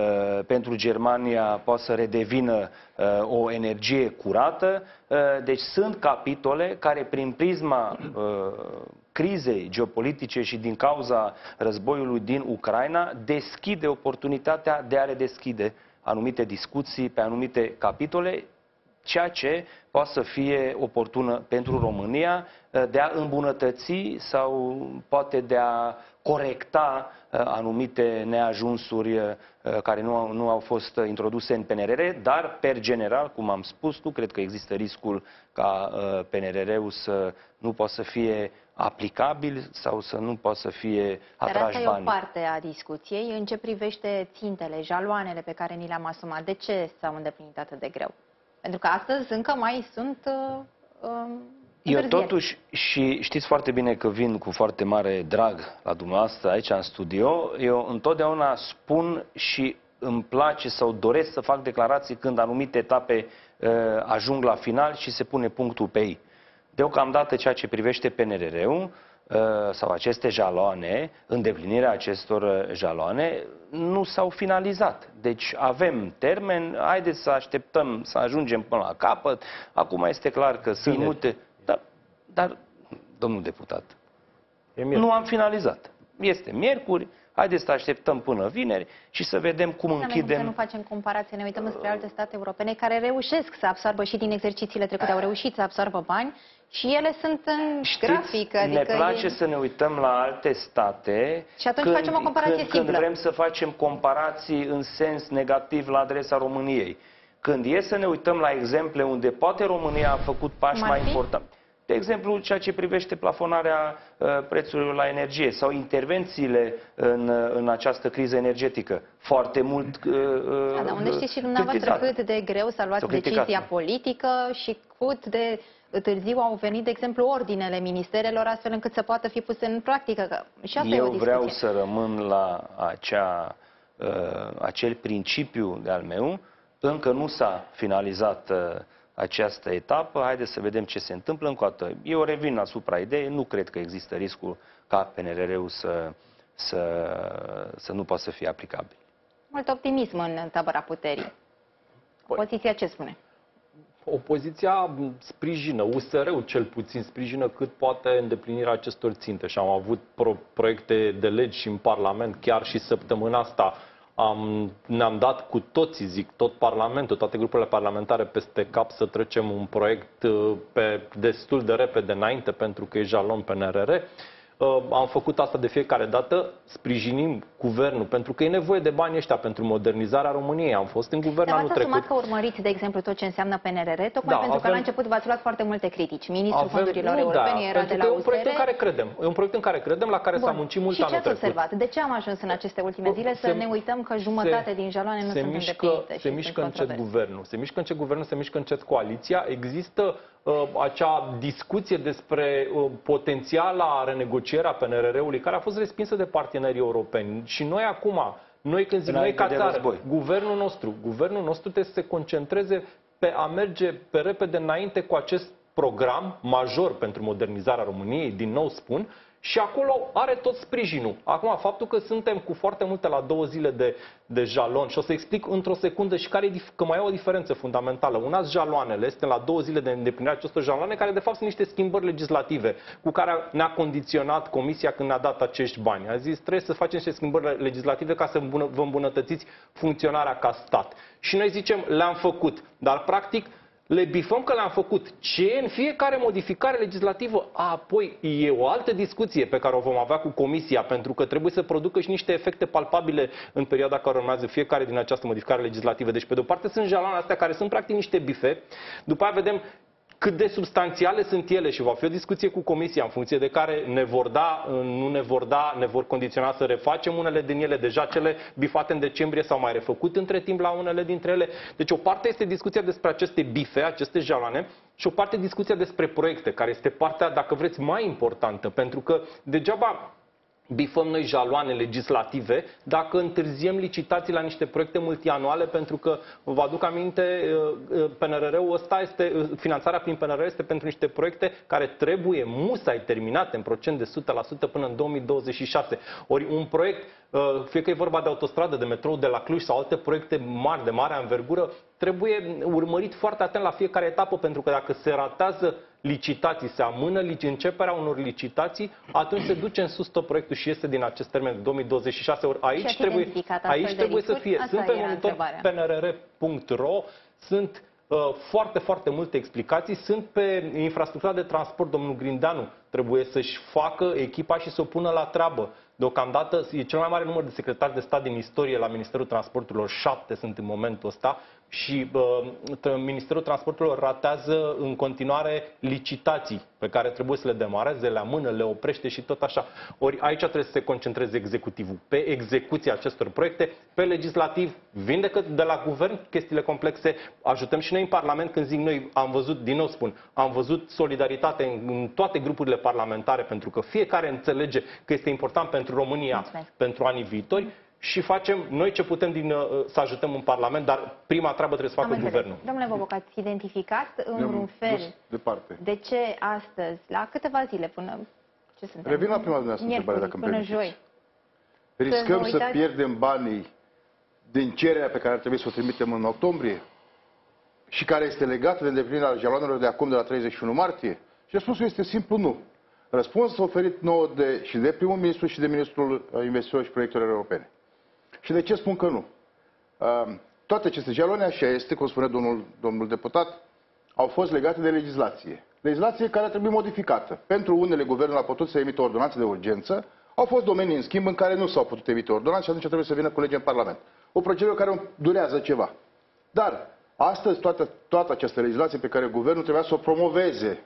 pentru Germania poate să redevină uh, o energie curată. Uh, deci sunt capitole care prin prisma uh, crizei geopolitice și din cauza războiului din Ucraina, deschide oportunitatea de a redeschide anumite discuții pe anumite capitole, ceea ce poate să fie oportună pentru România eh, de a îmbunătăți sau poate de a corecta eh, anumite neajunsuri eh, care nu au, nu au fost introduse în PNRR, dar per general, cum am spus, nu cred că există riscul ca PNRR-ul să nu poată să fie aplicabil sau să nu poată să fie atrași Dar asta bani. e o parte a discuției. În ce privește țintele, jaloanele pe care ni le-am asumat, de ce s-au îndeplinit atât de greu? Pentru că astăzi încă mai sunt uh, uh, Eu întârzieri. totuși, și știți foarte bine că vin cu foarte mare drag la dumneavoastră aici în studio, eu întotdeauna spun și îmi place sau doresc să fac declarații când anumite etape uh, ajung la final și se pune punctul pe ei. Deocamdată ceea ce privește PNRR-ul uh, sau aceste jaloane, îndeplinirea acestor uh, jaloane, nu s-au finalizat. Deci avem termen, haideți să așteptăm să ajungem până la capăt. Acum este clar că sunt Vineri. multe... Dar, dar, domnul deputat, E miercuri. nu am finalizat. Este miercuri, haideți să așteptăm până vineri și să vedem cum Să nu- Să nu închidem... facem comparație, ne uităm spre alte state europene care reușesc să absorbă și din exercițiile trecute, au reușit să absorbă bani și ele sunt în grafic. Adică ne place e... să ne uităm la alte state Și atunci facem o comparație când, când simplă. vrem să facem comparații în sens negativ la adresa României. Când e să ne uităm la exemple unde poate România a făcut pași Cum ar mai fi? importanti. De exemplu, ceea ce privește plafonarea uh, prețurilor la energie sau intervențiile în, uh, în această criză energetică. Foarte mult uh, Da, dar unde știți și dumneavoastră criticată. cât de greu s-a luat Sau criticată. decizia politică și cât de târziu au venit, de exemplu, ordinele ministerelor, astfel încât să poată fi puse în practică. Că și asta e Eu o discuție. vreau să rămân la acea, uh, acel principiu de-al meu. Încă nu s-a finalizat uh, această etapă. Haideți să vedem ce se întâmplă încă o dată. Eu revin asupra ideii. Nu cred că există riscul ca PNRR-ul să, să, să nu poată să fie aplicabil. Mult optimism în tabăra puterii. Opoziția ce spune? Opoziția sprijină, USR-ul cel puțin sprijină cât poate îndeplinirea acestor ținte și am avut pro- proiecte de legi și în Parlament chiar și săptămâna asta am, ne-am dat cu toții, zic, tot Parlamentul, toate grupurile parlamentare peste cap să trecem un proiect uh, pe destul de repede înainte pentru că e jalon PNRR. Uh, Am făcut asta de fiecare dată, sprijinim guvernul, pentru că e nevoie de bani ăștia pentru modernizarea României. Am fost în guvern Dar anul v-ați asumat trecut. că urmăriți, de exemplu, tot ce înseamnă PNRR, tocmai Da, pentru că avem- la început v-ați luat foarte multe critici. Ministrul fondurilor nu, europene da, era pentru de că la e un proiect în USR. care credem. E un proiect în care credem, la care s-a Bun. muncit mult și ce anul ați trecut. observat? De ce am ajuns în aceste ultime zile să Se- ne uităm că jumătate din jaloane nu se sunt mișcă, îndeplinite și se sunt mișcă încet controverse? guvernul. Se mișcă încet guvernul, se mișcă încet coaliția. Există uh, acea discuție despre uh, potențiala renegociere a PNRR-ului, care a fost respinsă de partenerii europeni. Și noi acum, noi când zic noi Înainte ca de țară, război. guvernul nostru, guvernul nostru trebuie să se concentreze pe a merge pe repede înainte cu acest program major pentru modernizarea României, din nou spun, și acolo are tot sprijinul. Acum, faptul că suntem cu foarte multe la două zile de, de jalon, și o să explic într-o secundă și care e, dif- că mai e o diferență fundamentală. Una sunt jaloanele, este la două zile de îndeplinire acestor jaloane, care de fapt sunt niște schimbări legislative cu care ne-a condiționat Comisia când ne-a dat acești bani. A zis, trebuie să facem niște schimbări legislative ca să îmbună- vă îmbunătățiți funcționarea ca stat. Și noi zicem, le-am făcut, dar practic le bifăm că le-am făcut. Ce în fiecare modificare legislativă? A, apoi e o altă discuție pe care o vom avea cu Comisia, pentru că trebuie să producă și niște efecte palpabile în perioada care urmează fiecare din această modificare legislativă. Deci, pe de o parte, sunt jaloane astea care sunt practic niște bife, după aia vedem cât de substanțiale sunt ele și va fi o discuție cu Comisia în funcție de care ne vor da, nu ne vor da, ne vor condiționa să refacem unele din ele, deja cele bifate în decembrie s-au mai refăcut între timp la unele dintre ele. Deci o parte este discuția despre aceste bife, aceste jaloane și o parte discuția despre proiecte, care este partea, dacă vreți, mai importantă, pentru că degeaba bifăm noi jaloane legislative dacă întârziem licitații la niște proiecte multianuale, pentru că, vă aduc aminte, uh, PNRR-ul ăsta este, uh, finanțarea prin PNRR este pentru niște proiecte care trebuie musai terminate în procent de 100% până în 2026. Ori un proiect, uh, fie că e vorba de autostradă, de metrou de la Cluj sau alte proiecte mari, de mare anvergură, trebuie urmărit foarte atent la fiecare etapă, pentru că dacă se ratează licitații, se amână începerea unor licitații, atunci se duce în sus tot proiectul și este din acest termen 2026. Ori aici trebuie, aici trebuie să fie. Asta sunt pe era monitor întrebarea. pnrr.ro, sunt uh, foarte, foarte multe explicații. Sunt pe infrastructura de transport, domnul Grindeanu trebuie să-și facă echipa și să o pună la treabă. Deocamdată e cel mai mare număr de secretari de stat din istorie la Ministerul Transporturilor, șapte sunt în momentul ăsta și uh, t- Ministerul Transporturilor ratează în continuare licitații pe care trebuie să le demareze, le amână, le oprește și tot așa. Ori aici trebuie să se concentreze executivul pe execuția acestor proiecte, pe legislativ, vindecă de la guvern chestiile complexe, ajutăm și noi în Parlament când zic noi, am văzut, din nou spun, am văzut solidaritate în, în toate grupurile parlamentare pentru că fiecare înțelege că este important pentru România, Mulțumesc. pentru anii viitori și facem noi ce putem din, uh, să ajutăm în Parlament, dar prima treabă trebuie să Am facă înțeles. guvernul. Domnule Boboc, ați identificat în Ne-am vreun fel dus departe. de ce astăzi, la câteva zile până... Ce suntem? Revin la prima dumneavoastră întrebare, Miercuri, dacă îmi până permiteți. joi. Riscăm vă să uitați- pierdem banii din cererea pe care ar trebui să o trimitem în octombrie și care este legată de îndeplinirea jaloanelor de acum de la 31 martie? Și răspunsul este simplu nu. Răspunsul oferit nouă de, și de primul ministru și de ministrul uh, investițiilor și proiectelor europene. Și de ce spun că nu? Uh, Toate aceste jaloane, așa este, cum spune domnul, domnul deputat, au fost legate de legislație. Legislație care trebuie modificată. Pentru unele, guvernul a putut să emită ordonanțe de urgență, au fost domenii, în schimb, în care nu s-au putut emite ordonanțe și atunci trebuie să vină cu lege în Parlament. O procedură care durează ceva. Dar, astăzi, toată, toată această legislație pe care guvernul trebuia să o promoveze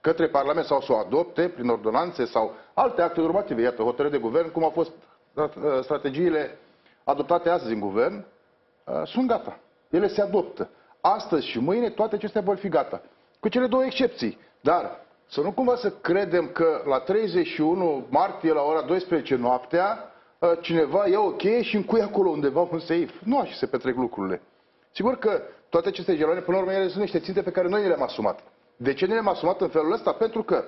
către Parlament sau să o adopte prin ordonanțe sau alte acte normative, iată, hotărâri de guvern, cum au fost uh, strategiile adoptate astăzi în guvern, uh, sunt gata. Ele se adoptă. Astăzi și mâine toate acestea vor fi gata. Cu cele două excepții. Dar să nu cumva să credem că la 31 martie la ora 12 noaptea uh, cineva ia o cheie și încuie acolo undeva un seif. Nu așa se petrec lucrurile. Sigur că toate aceste jaloane, până la urmă, ele sunt niște ținte pe care noi le-am asumat. De ce ne le-am asumat în felul ăsta? Pentru că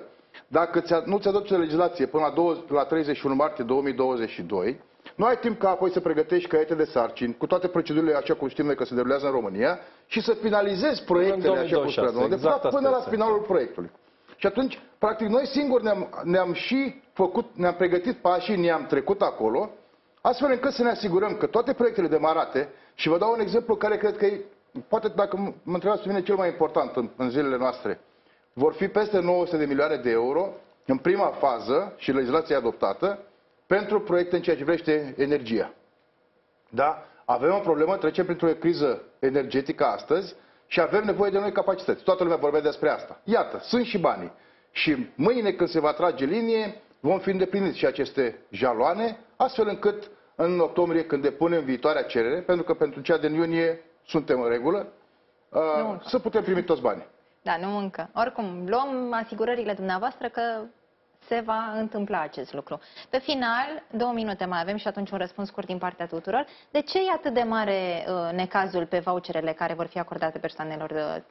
dacă ți nu ți adopți o legislație până la, 20, la 31 martie 2022, nu ai timp ca apoi să pregătești caiete de sarcini cu toate procedurile așa cum știm noi că se derulează în România și să finalizezi proiectele așa cum 2026, spunea domnul exact deputat, asta până la este. finalul proiectului. Și atunci, practic, noi singuri ne-am, ne-am și făcut, ne-am pregătit pașii, ne-am trecut acolo, astfel încât să ne asigurăm că toate proiectele demarate, și vă dau un exemplu care cred că e, poate dacă m- mă întrebați pe mine cel mai important în, în zilele noastre, vor fi peste 900 de milioane de euro în prima fază și legislația adoptată pentru proiecte în ceea ce privește energia. Da? Avem o problemă, trecem printr-o criză energetică astăzi și avem nevoie de noi capacități. Toată lumea vorbea despre asta. Iată, sunt și banii. Și mâine când se va trage linie, vom fi îndepliniți și aceste jaloane, astfel încât în octombrie, când depunem viitoarea cerere, pentru că pentru cea din iunie suntem în regulă, uh, încă. să putem primi toți banii. Da, nu încă. Oricum, luăm asigurările dumneavoastră că se va întâmpla acest lucru. Pe final, două minute mai avem și atunci un răspuns scurt din partea tuturor. De ce e atât de mare uh, necazul pe voucherele care vor fi acordate persoanelor de,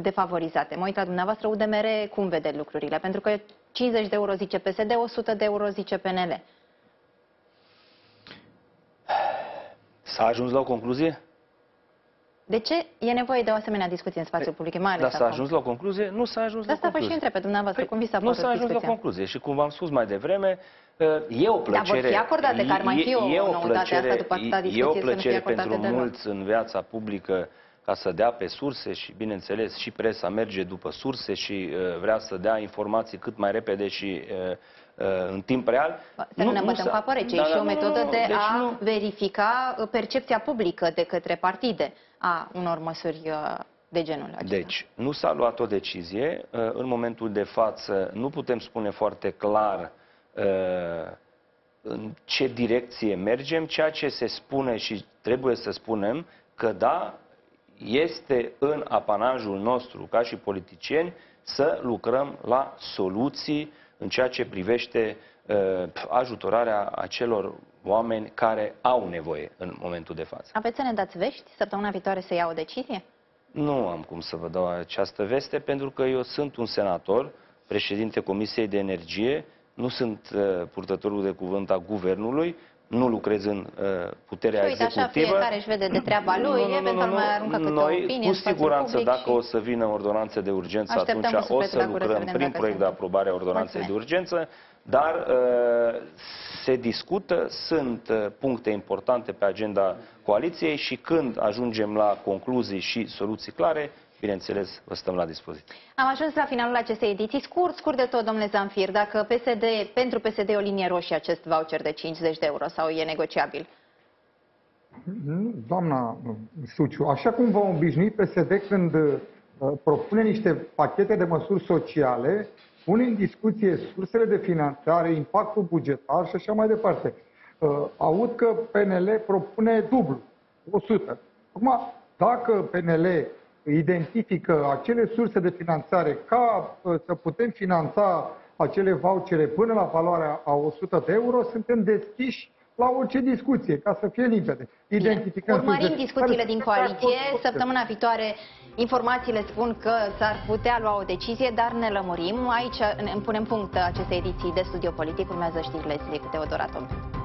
defavorizate? Mă uit la dumneavoastră, UDMR, cum vede lucrurile? Pentru că 50 de euro zice PSD, 100 de euro zice PNL. S-a ajuns la o concluzie? De ce e nevoie de o asemenea discuție în spațiul public, mai ales Dar s-a acum? ajuns la o concluzie? Nu s-a ajuns De la asta vă și concluzie. întreb pe dumneavoastră, cum vi s-a Păi, nu părut s-a ajuns la discuția? concluzie și cum v-am spus mai devreme, e o Dar vor plăcere. fi acordate, că ar mai fi o e noutate plăcere, asta după atâta e- discuție E o să nu fie plăcere acordate pentru deloc. mulți în viața publică ca să dea pe surse și, bineînțeles, și presa merge după surse și uh, vrea să dea informații cât mai repede și uh, uh, în timp real. Să nu, ne bătăm s-a- cu apă rece. Da, e și da, o nu, nu, metodă nu, de deci a nu. verifica uh, percepția publică de către partide a unor măsuri uh, de genul acesta. Deci, nu s-a luat o decizie. Uh, În momentul de față nu putem spune foarte clar uh, în ce direcție mergem. Ceea ce se spune și trebuie să spunem că da, este în apanajul nostru ca și politicieni să lucrăm la soluții în ceea ce privește uh, ajutorarea acelor oameni care au nevoie în momentul de față. Aveți să ne dați vești săptămâna viitoare să ia o decizie? Nu am cum să vă dau această veste pentru că eu sunt un senator, președinte Comisiei de Energie, nu sunt uh, purtătorul de cuvânt a guvernului, nu lucrez în uh, puterea Uite, așa executivă. fiecare își vede de treaba lui, eventual mai aruncă câte o Noi, opinie cu în spațiul siguranță, public dacă și- o să vină ordonanțe de urgență, Așteptăm atunci cu o sufletul să la gură să lucrăm vedem prin dacă proiect de se aprobare a ordonanței de Mulțumesc. urgență, dar uh, se discută, sunt uh, puncte importante pe agenda coaliției și când ajungem la concluzii și soluții clare, bineînțeles, vă stăm la dispoziție. Am ajuns la finalul acestei ediții. Scurt, scurt de tot, domnule Zanfir, dacă PSD, pentru PSD e o linie roșie acest voucher de 50 de euro sau e negociabil? Nu, Doamna Suciu, așa cum v-a obișnuit PSD când uh, propune niște pachete de măsuri sociale, pune în discuție sursele de finanțare, impactul bugetar și așa mai departe. Uh, aud că PNL propune dublu, 100. Acum, dacă PNL identifică acele surse de finanțare ca uh, să putem finanța acele vouchere până la valoarea a 100 de euro, suntem deschiși la orice discuție, ca să fie limpede. Identificăm Urmărim surse- discuțiile care din să fie coaliție. acolo. Săptămâna viitoare informațiile spun că s-ar putea lua o decizie, dar ne lămurim. Aici ne punem punct acestei ediții de studio politic. Urmează știrile zilei cu Teodora Tomcu.